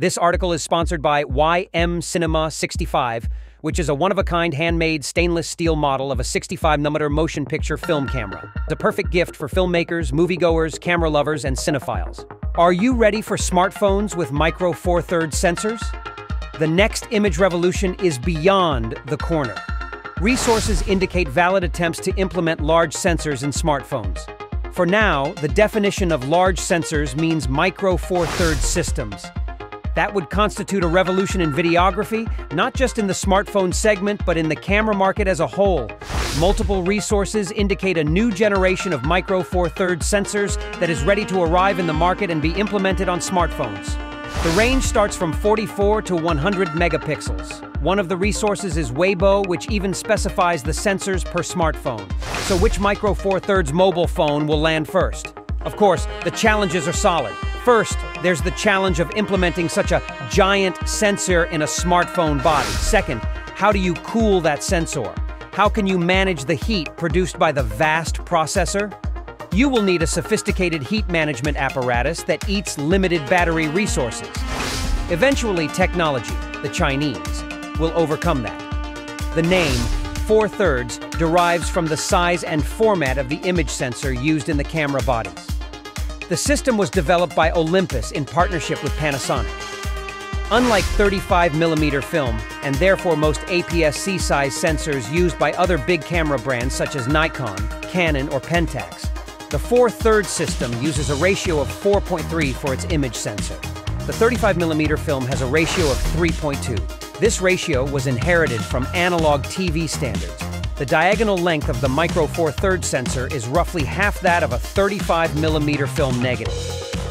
This article is sponsored by YM Cinema 65, which is a one-of-a-kind handmade stainless steel model of a 65mm motion picture film camera. The perfect gift for filmmakers, moviegoers, camera lovers, and cinephiles. Are you ready for smartphones with micro four-thirds sensors? The next image revolution is beyond the corner. Resources indicate valid attempts to implement large sensors in smartphones. For now, the definition of large sensors means micro four-thirds systems. That would constitute a revolution in videography, not just in the smartphone segment, but in the camera market as a whole. Multiple resources indicate a new generation of micro four-thirds sensors that is ready to arrive in the market and be implemented on smartphones. The range starts from 44 to 100 megapixels. One of the resources is Weibo, which even specifies the sensors per smartphone. So which Micro Four Thirds mobile phone will land first? Of course, the challenges are solid. First, there's the challenge of implementing such a giant sensor in a smartphone body. Second, how do you cool that sensor? How can you manage the heat produced by the vast processor? You will need a sophisticated heat management apparatus that eats limited battery resources. Eventually, technology, the Chinese, will overcome that. The name, Four Thirds, derives from the size and format of the image sensor used in the camera bodies. The system was developed by Olympus in partnership with Panasonic. Unlike 35mm film, and therefore most APS-C size sensors used by other big camera brands such as Nikon, Canon, or Pentax, the 4 thirds system uses a ratio of 4.3 for its image sensor. The 35mm film has a ratio of 3.2. This ratio was inherited from analog TV standards. The diagonal length of the Micro Four Thirds sensor is roughly half that of a 35mm film negative.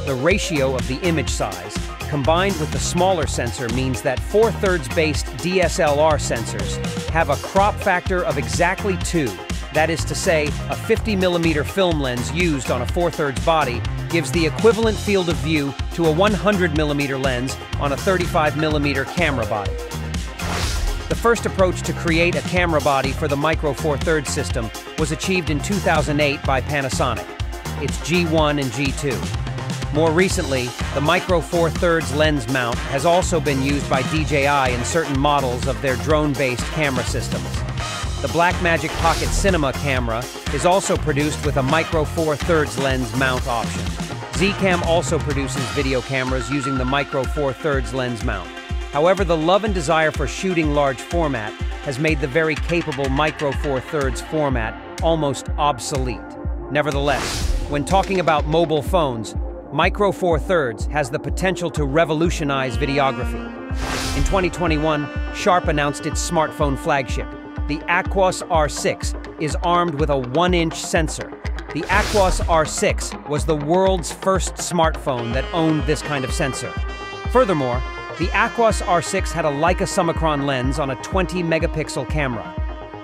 The ratio of the image size, combined with the smaller sensor means that 4 thirds based DSLR sensors have a crop factor of exactly 2, that is to say, a 50 millimeter film lens used on a 4 thirds body gives the equivalent field of view to a 100 millimeter lens on a 35 millimeter camera body. The first approach to create a camera body for the Micro Four Thirds system was achieved in 2008 by Panasonic. It's G1 and G2. More recently, the Micro Four Thirds lens mount has also been used by DJI in certain models of their drone-based camera systems. The Blackmagic Pocket Cinema camera is also produced with a Micro Four Thirds lens mount option. Zcam also produces video cameras using the Micro Four Thirds lens mount. However, the love and desire for shooting large format has made the very capable Micro Four Thirds format almost obsolete. Nevertheless, when talking about mobile phones, Micro Four Thirds has the potential to revolutionize videography. In 2021, Sharp announced its smartphone flagship, the Aquos R6 is armed with a 1-inch sensor. The Aquos R6 was the world's first smartphone that owned this kind of sensor. Furthermore, the Aquos R6 had a Leica Summicron lens on a 20-megapixel camera.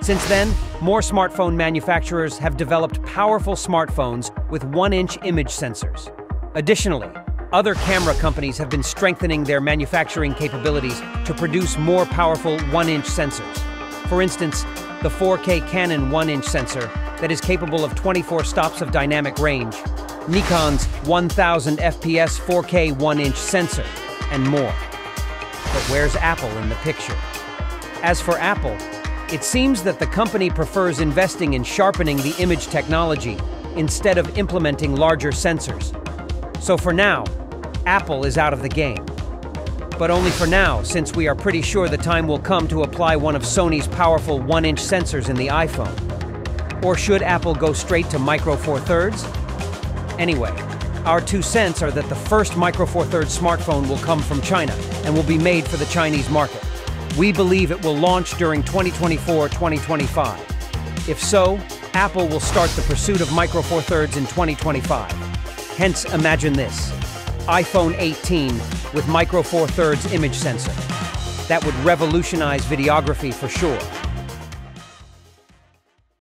Since then, more smartphone manufacturers have developed powerful smartphones with 1-inch image sensors. Additionally, other camera companies have been strengthening their manufacturing capabilities to produce more powerful 1-inch sensors. For instance, the 4K Canon 1-inch sensor that is capable of 24 stops of dynamic range, Nikon's 1000 FPS 4K 1-inch sensor, and more. But where's Apple in the picture? As for Apple, it seems that the company prefers investing in sharpening the image technology instead of implementing larger sensors. So for now, Apple is out of the game. But only for now, since we are pretty sure the time will come to apply one of Sony's powerful 1-inch sensors in the iPhone. Or should Apple go straight to Micro Four Thirds? Anyway, our two cents are that the first Micro Four Thirds smartphone will come from China and will be made for the Chinese market. We believe it will launch during 2024-2025. If so, Apple will start the pursuit of Micro Four Thirds in 2025. Hence, imagine this iPhone 18 with Micro Four Thirds image sensor. That would revolutionize videography for sure.